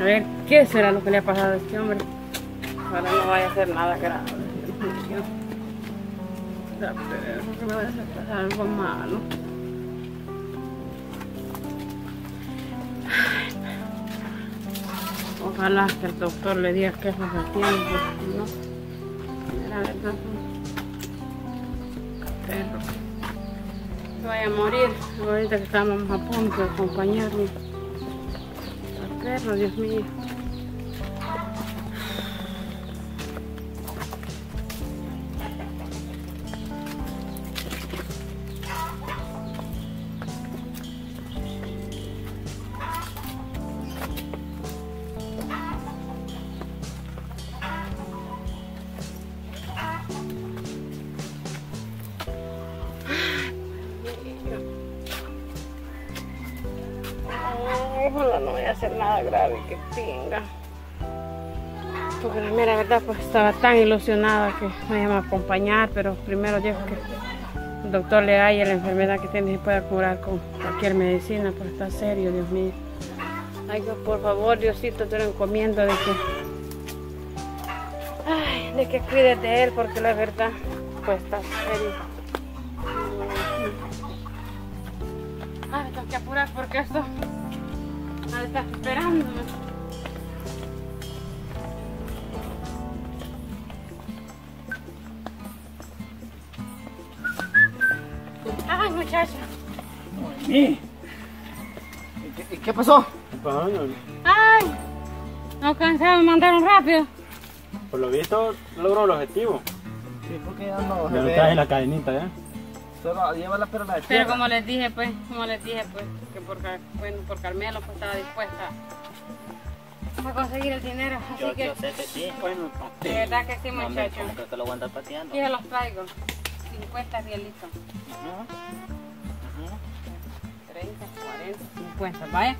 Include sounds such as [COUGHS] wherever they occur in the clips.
A ver, ¿qué será lo que le ha pasado a este hombre? Ahora no vaya a hacer nada grave. Que me vaya a hacer algo malo. Ojalá que el doctor le diga que eso es el tiempo, ¿no? La que vaya a morir. Ahorita que estamos a punto de acompañarlo. Dios mío. Hacer nada grave que tenga. Porque la mera verdad pues estaba tan ilusionada que me iba a acompañar, pero primero Dios que el doctor le haya la enfermedad que tiene y pueda curar con cualquier medicina, pues está serio, Dios mío. Ay, que por favor, Diosito, te lo encomiendo de que, de que cuides de él, porque la verdad, pues está serio. Ay, me tengo que apurar porque esto me está esperando. Ay, muchacho. ¿Y? ¿Y qué, y qué pasó? Ay, no cansado, me mandaron rápido. Por lo visto logró el objetivo. Sí, porque ya no Me ve. traje la cadenita ya. Solo llévala pero la Pero izquierda. como les dije, pues, como les dije, pues, que por, bueno, por Carmelo pues estaba dispuesta a conseguir el dinero. Así Yo, que, yo sé que sí. Bueno, de verdad que sí, No, hombre, muchacho. ¿cómo creo que lo voy a andar pateando? Aquí se los traigo. 50 rielitos. Ujú, ujú. 30, 40, 50, ¿vaya?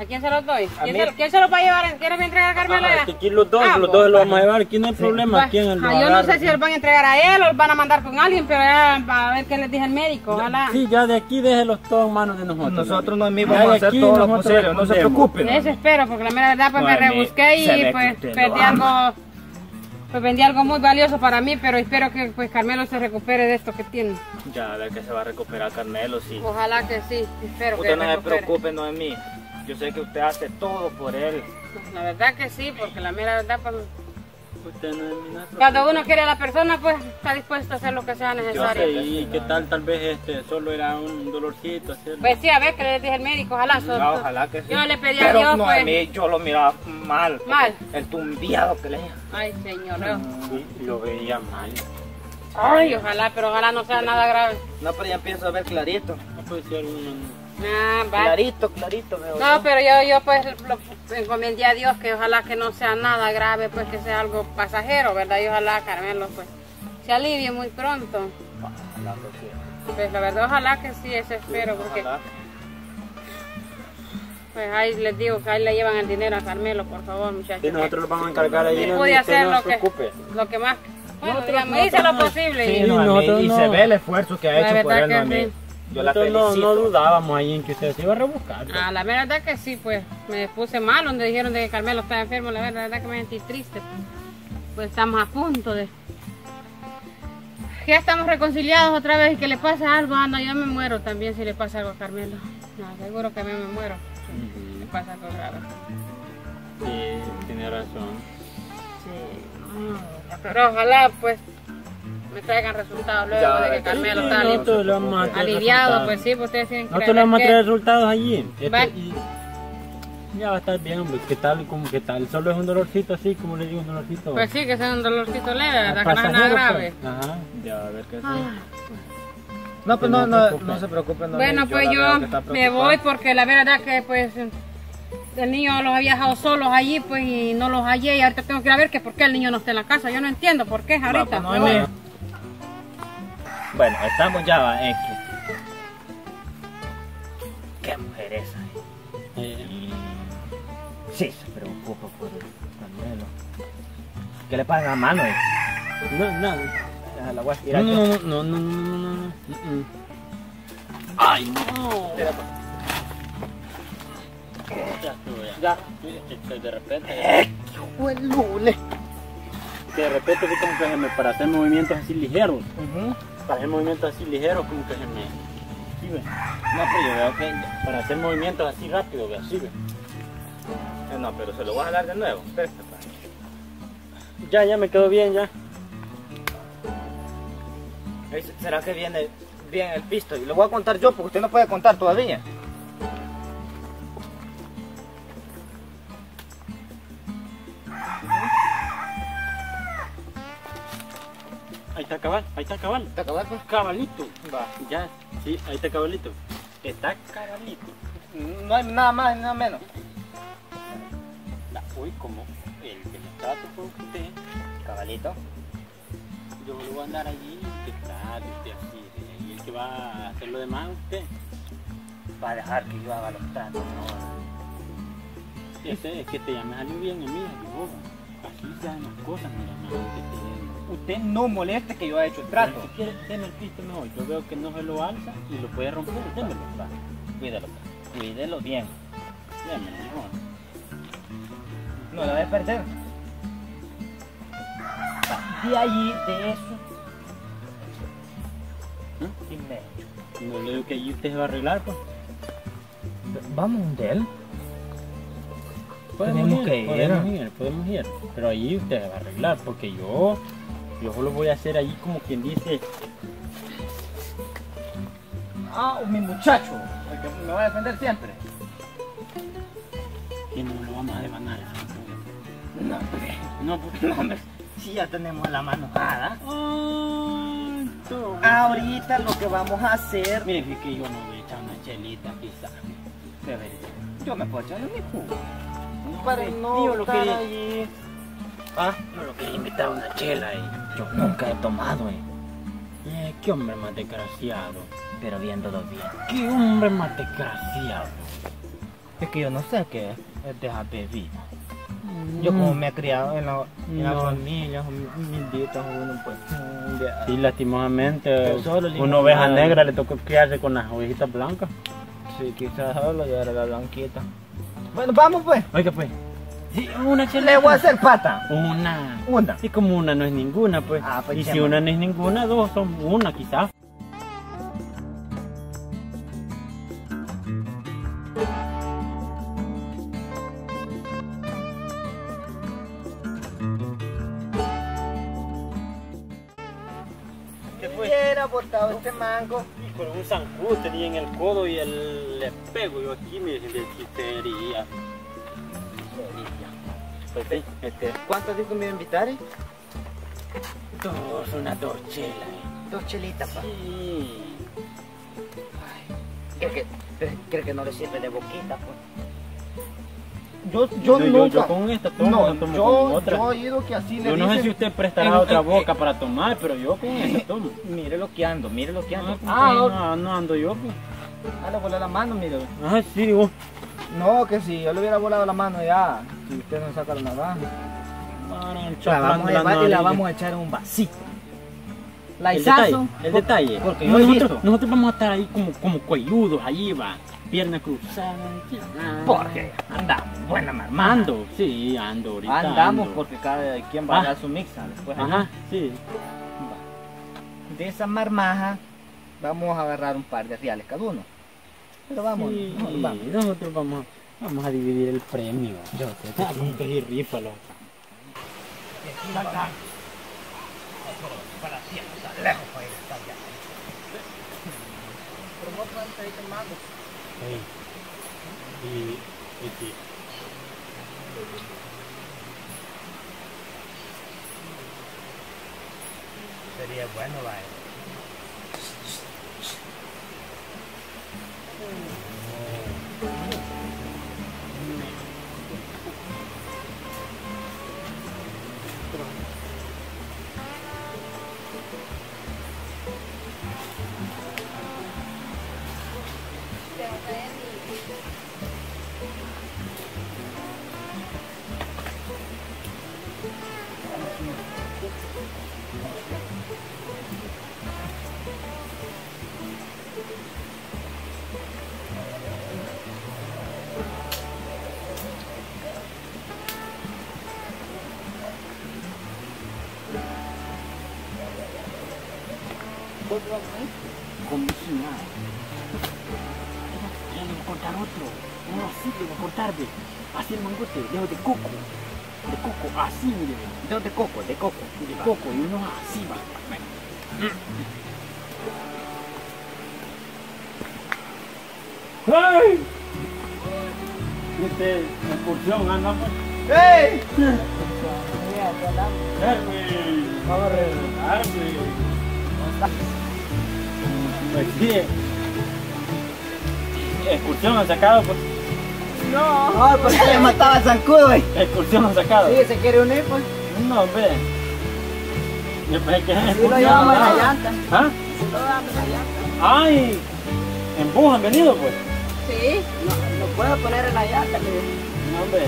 ¿A quién se los doy? A ¿Quién, mí. se, quién se los va a llevar? ¿Quiere me entregar a Ah, es que aquí los dos, Ah, los dos los vamos a llevar, aquí no hay problema, Pues, ¿quién ah, yo no sé si los van a entregar a él o los van a mandar con alguien, pero ya va a ver qué les dije el médico. Ojalá. Sí, ya de aquí déjelos todos en manos de nosotros. Nosotros no Ya vamos a hacer aquí todo lo nosotros posible, no se preocupen. Eso espero, porque la mera verdad pues me rebusqué y que pues perdí ama. algo, pues vendí algo muy valioso para mí, pero espero que pues Carmelo se recupere de esto que tiene. Ya, a ver que se va a recuperar Carmelo, sí. Ojalá que sí, espero que Usted no se preocupe, Noemí. Yo sé que usted hace todo por él. La verdad que sí, porque la mera verdad pues Usted no es mi nada. cuando uno quiere a la persona pues está dispuesto a hacer lo que sea Yo necesario. sé, y qué tal, tal vez este solo era un dolorcito. Pues sí, a ver que le dije al médico, ojalá. so- No, ojalá que sí. Yo le pedí a Pero Dios pues. Noemí, yo lo miraba mal. Mal. El tumbiado que le Ay, señor. no. Sí, lo veía mal. Ay, ojalá, pero ojalá no sea nada grave. No, pero ya empiezo a ver clarito. No puede ser un... Ah, va. Clarito, clarito veo. No, yo. pero yo, yo pues lo encomendé a Dios que ojalá que no sea nada grave, pues que sea algo pasajero, ¿verdad? Y ojalá Carmelo pues se alivie muy pronto. Ojalá que sí. Pues la verdad, ojalá que sí, eso espero, porque Ojalá. pues ahí les digo que ahí le llevan el dinero a Carmelo, por favor, muchachos. Sí, nosotros lo vamos a encargar ahí. Y no, pude hacer no lo se que, preocupe. lo que más, bueno, Nosotros- digamos, hice lo posible. Sí, y, y no- se ve el esfuerzo que ha La hecho por él, sí. Yo Nosotros no, no dudábamos ahí en que usted se iba a rebuscar. Ah, la verdad que sí, pues me puse mal donde dijeron de que Carmelo estaba enfermo, la verdad, la verdad que me sentí triste. Pues estamos a punto de... Ya estamos reconciliados otra vez y que le pasa algo, ah, no, yo me muero también si le pasa algo a Carmelo. No, seguro que a mí me muero si le pasa algo grave. Sí, tiene razón. Sí, pero ojalá pues me traigan resultados luego Ya, de que Carmelo está ali- nosotros le vamos a traer aliviado, resultados. pues sí, pues ustedes tienen que Nosotros le vamos a traer que- resultados allí. Este, Va. y ya va a estar bien, hombre. ¿Qué tal? ¿Cómo qué tal? Solo es un dolorcito así, como le digo, un dolorcito. Pues sí, que sea un dolorcito leve, ¿verdad? Que no es nada grave. pues. Ajá. Ya, a ver qué. Ah. No, pues No no, se no, no se preocupen. Noemí, Bueno, pues yo me voy porque la verdad que pues el niño los había dejado solos allí pues y no los hallé y ahorita tengo que ir a ver que por qué el niño no está en la casa. Yo no entiendo por qué ahorita. pues, Me Noemí. voy. Bueno, estamos ya va, en que... Qué mujer esa. Eh, Sí, se preocupa por el. ¿Qué le pasa a mano? eh? no, no. La voy a estirar No, no, no, no, no, no, no, no. Ay, no. Pues. Ya ya. Ya. De repente. ¡Eh! ¡Fue el lunes! Que de repente vi como que para hacer movimientos así ligeros. Para hacer movimientos así ligeros como que se me. ¿Sí ve? No, pero yo veo que... Para hacer movimientos así rápido, ve, así ve. No, pero se lo voy a dar de nuevo. Ya, ya me quedó bien ya. ¿Será que viene bien el pisto? Y lo voy a contar yo porque usted no puede contar todavía. Está cabal, ahí está cabal. ¿Está acabado? Cabalito. Va. Ya, sí, ahí está cabalito. Está cabalito. No hay nada más ni nada menos. Ya, uy, como el que me trato con usted, Cabalito. yo lo voy a andar allí, que trate usted así, y el que va a hacer lo demás usted. Va a dejar que yo haga los tratos ahora. Ese es que te llames a alguien bien, amiga, yo, así las cosas, mira, Usted no moleste que yo haya hecho el trato. Si quiere, deme el pisto mejor. Yo veo que no se lo alza y lo puede romper. Démelo. Va, Cuídelo. Cuídelo bien. Démelo mejor. No lo debe perder. Va, De allí, de eso. ¿Eh? Y medio. No le digo que allí usted se va a arreglar, pues. Vamos de él. Podemos ir. Podemos ir, podemos ir. Pero allí usted va a arreglar, porque yo, yo solo voy a hacer allí como quien dice, Ah, mi muchacho. El que me va a defender siempre. que no lo vamos a demandar. No, hombre. No, porque No, hombre. Si ya tenemos la mano todo. Ahorita lo que vamos a hacer. Mire, que yo no voy a echar una chelita, quizás. Yo me puedo echar mi jugo. No, Para hombre, no lo estar quería- allí. Ah, Yo lo quería invitar a una chela y yo nunca he tomado, eh. Eh, qué hombre más desgraciado. Pero viéndolo bien. Qué hombre más desgraciado. Es que yo no sé qué es dejar bebida. Yo como me he criado en la, en la No. familia, humilditas, uno pues... Sí, lastimosamente, una oveja negra le tocó criarse con las ovejitas blancas. Sí, quizás solo ya era la blanquita. Bueno, vamos pues. Oiga, pues. Sí, una chela. Le voy a hacer pata. Una. Una. Y como una no es ninguna, pues. Ah, pues, y si una no es ninguna, dos son una quizás. Este mango. Y con un zancudo tenía en el codo y el le pego yo aquí, me de chistería. Pues sí, este, ¿Cuántos discos me iba a invitar? eh? dos, una dos chelas. Dos chelitas, pa. Sí. ¿Cree que, cree- cree que no le sirve de boquita, pues? Yo, yo No, nunca... yo con esta tomo, no, tomo yo, con otra. yo he oído que así le Yo no sé si usted prestará en- otra en- boca para tomar, pero yo con esta [LAUGHS] tomo. Mire lo que ando, mire lo que ando. Ah, Ah, no, no, no ando yo, pues. ah, le volé la mano, mire. Ah, sí, digo. No, que si yo le hubiera volado la mano ya, si usted no saca la navaja. La vamos a llevar y la vamos a echar en un vasito. El detalle, el por- detalle. Porque he nosotros, visto. nosotros vamos a estar ahí como, como cuelludos, allí va. Pierna cruzada. Porque andamos, buena marmanda. Ando, sí, ando ahorita. Andamos ando. porque cada quien va a Ah. dar su mixa después. Ajá, sí. De esa marmaja vamos a agarrar un par de reales cada uno. Pero vamos, Sí, vamos, vamos. nosotros vamos, vamos a dividir el premio. Yo sé que sí. que rífalo. Sí. Y, y sí. Sería bueno, vaya. después vamos a ir. Como si nada. Ya le voy a cortar otro. No, así le voy a cortar, ve. Así el mangote, dejo de coco. De coco, así, mire. Dejo de coco, de coco, de coco. Y uno así va. ¡Ay! Este, excursión, andamos. ¡Ey! Erwin. Vamos a reír. Pues sí. Excursión han sacado, pues. No, porque le mataba a zancudo, güey. Excursión han sacado. Sí, se quiere unir, pues. No, hombre. Yo pensé que es Sí, lo llevamos en ¿no? la llanta. ¿Ah? Sí, lo llevamos en la llanta. ¡Ay! En bus han venido, pues. Sí. No, lo puedo poner en la llanta, digo. No, hombre.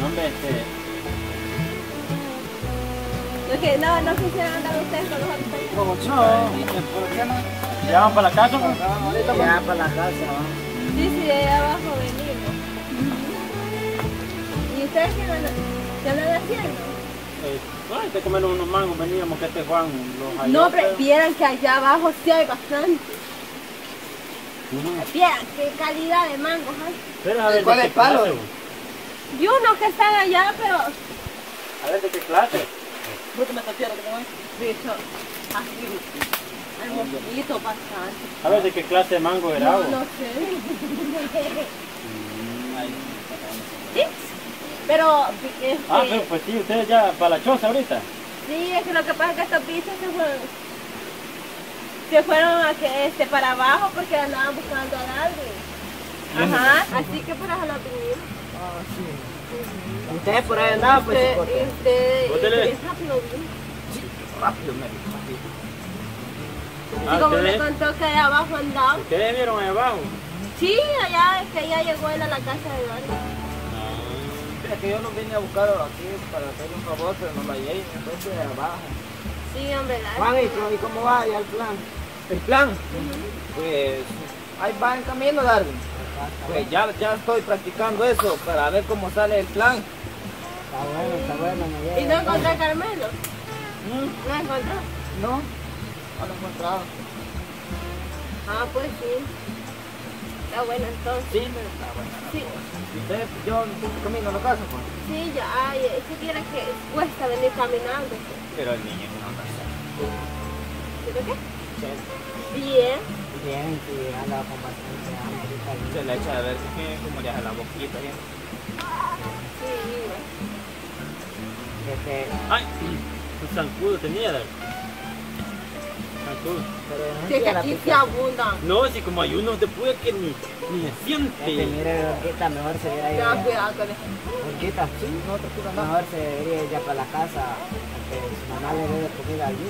No, hombre, este. No, no, no quisieran andar ustedes con los. Como No. ¿Por qué no? ¿Ya van para la casa? Ahorita ya para la casa, ¿no? Sí, sí, de allá abajo venimos. ¿Y ustedes qué qué andan haciendo? Eh, ay, te comer unos mangos, veníamos que este Juan los halló, No, pero vieran que allá abajo sí hay bastante. Vieran qué calidad de mangos hay. Pero a ver, ¿Cuál ¿de es palo? Y unos que están allá, pero... A ver, ¿de qué clase? A ver, ¿de qué clase de mango era? No, sé. Mm. Sí, pero... Este, Ah, pero pues sí, ustedes ya para la choza ahorita. Sí, es que lo que pasa es que estos bichos se fueron, se fueron a que, este, para abajo porque andaban buscando a Darwin. Ajá, así que por eso lo. Ah, sí. Ustedes por ahí andaban, pues, Usted- usted- Bótele. bien rápido vino. Rápido, me dijo, rápido. Ah, Y como me ¿ustedes? contó que allá abajo andaba. ¿Ustedes vieron ahí abajo? Sí, allá, es que ya llegó él a la casa de Darwin. Mira que yo lo vine a buscar aquí para hacerle un favor, pero no lo hallé, entonces abajo. Sí, hombre, Darwin. Juan, ¿y cómo- ¿y cómo va ya el plan? ¿El plan? Pues ahí va en camino, Darwin. Pues ya, ya estoy practicando eso para ver cómo sale el plan. Está bueno, está bueno. ¿Y no encontré a Carmelo? ¿Mm? ¿No encontró? No, no lo he encontrado. Ah, pues sí. Está bueno entonces. Sí, pero está bueno. Sí, ¿Y usted, yo camino a la casa, pues? sí, ya, ay, es que quiera que cuesta venir caminando. Pero el niño no pasa. ¿Pero qué? Bien. Bien, sí, anda con bastante hambre. Se le echa a ver que como ya la boquita ya. Sí, Este, ¡Ay! Un zancudo tenía. Zancudo. pero no Sí, es que aquí se abundan. No, si como hay unos de puya que ni, ni se Este, siente. mire, Orquita, mejor se debería ir. Ten cuidado con eso. Orquita, sí, no te quiero Mejor se debería ir ya para la casa, porque su mamá le debe comida allí.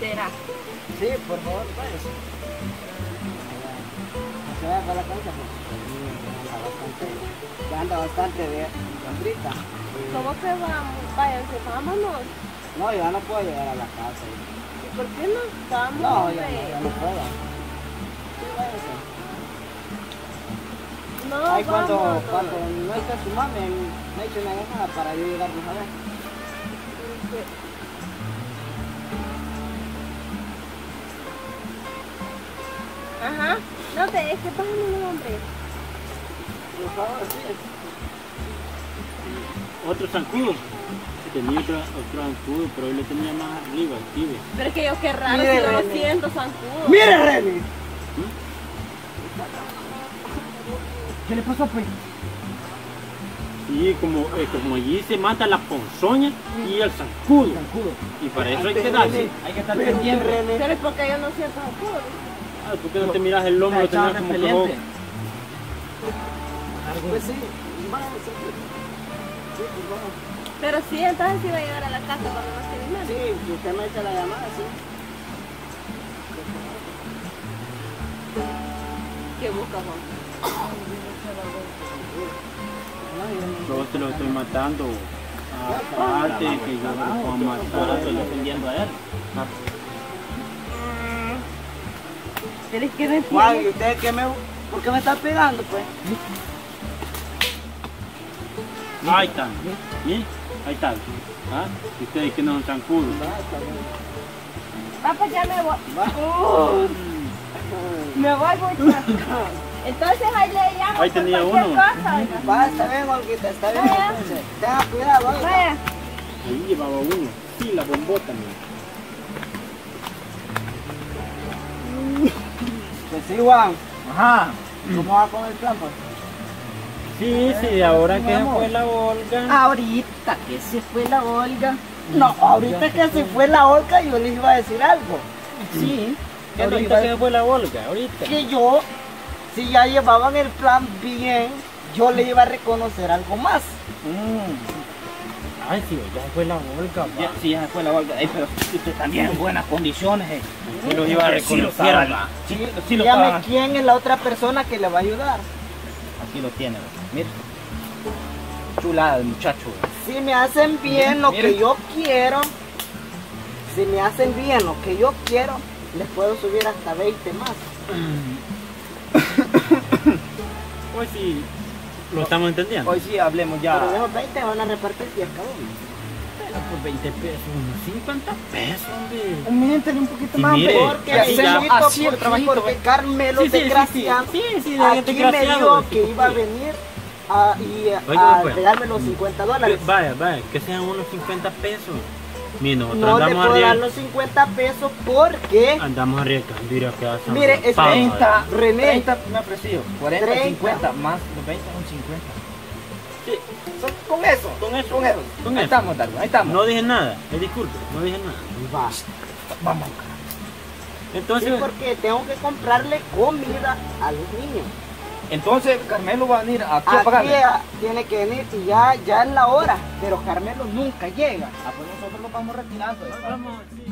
Será. Sí, por favor, váyase. Vaya para la casa, pues. Anda bastante, ya anda bastante de. ¿Cómo que vamos? Váyanse, vámonos. No, yo no puedo llegar a la casa. ¿Y por qué no estamos? No, ya, hombre? no, ya no puedo. Sí. No, Ay, cuando, vamos. cuando no está su mami, me echa una llamada para yo llegar a ver. Ajá. No te es que págame hombre. Favor, sí. Otro zancudo. Tenía otro, otro zancudo, pero hoy le tenía más arriba, ve. Pero es que yo qué raro Mire, si yo lo siento, zancudo. ¡Mire, Remy! ¿Qué le pasó, pues? Sí, como, eh, como allí se mata la ponzoña y el zancudo. Zancudo. Y para eso hay que darse, hay que estar pendiente. Pero es porque yo no siento zancudo. Ah, ¿Por qué no te miras el lomo? Lo tenés como que vos- Pues sí, váyase. Sí. Pero sí, entonces sí va a llegar a la casa cuando no esté madre. Sí, si usted me echa la llamada, sí. ¿Qué busca, Juan? Yo te lo estoy matando. Aparte que yo lo puedo matar, estoy defendiendo a él. Pero es que no Juan, entiendo. ¿y usted qué me, por qué me está pegando, pues? Ahí está. ¿Sí? Ahí está. ¿Ah? Y ustedes que no son zancudos. Va, pues ya me voy. Uh, me voy mucho. Entonces ahí le llamo Ahí tenía uno. cosa. Va, está bien, Olguita, está bien. Tenga cuidado, oiga. Vaya. Ahí llevaba uno. Sí, la bombota, mira. Pues sí, Juan. Ajá. ¿Cómo va con el plan, pues? Sí, sí, ahora que se fue la Olga. Ahorita que se fue la Olga. No, ahorita que se fue la Olga yo les iba a decir algo. Sí. ¿Qué yo les ahorita que se fue la Olga? Ahorita. que yo, si ya llevaban el plan bien, yo le iba a reconocer algo más. Ay, sí, ya se fue la Olga. Ya, sí, ya fue la Olga. Ey, pero usted también en buenas condiciones. Eh. Sí lo iba a Sí lo reconocer. va. Sí, sí lo Dígame quién es la otra persona que le va a ayudar. Aquí lo tiene, mire. Chulada el muchacho. Si me hacen bien lo Mire. que yo quiero, si me hacen bien lo que yo quiero, les puedo subir hasta 20 más. [COUGHS] Pues sí, lo estamos entendiendo. Hoy sí hablemos ya. Pero de esos 20 van a repartir 10 cada uno. Pero por 20 pesos, unos 50 pesos, hombre. Aumentale un poquito más, mire, porque así ya- así el porque, trabajito, porque. Carmelo Sí, sí, sí, desgraciado, sí, sí, sí, de aquí me dijo que iba a venir a, y a, Oiga, a pues. pegarme los 50 dólares. Vaya, vaya, que sean unos 50 pesos. No andamos puedo dar los 50 pesos porque, Andamos arriesgando, dirá que hacen Mire, es pavos, 30, René. 30 me ofrecido. 40, 30. 50, más los 20 son 50. Sí, Son- Con eso, Con eso, con eso. con ahí eso. estamos, Darwin, ahí estamos. No dije nada, eh, disculpe, no dije nada. va, Vamos. sí, Entonces, porque tengo que comprarle comida a los niños. Entonces Carmelo va a venir aquí a Aquí pagarle. tiene que venir y ya, ya es la hora, pero Carmelo nunca llega. Ah, pues nosotros lo vamos retirando. vamos, sí.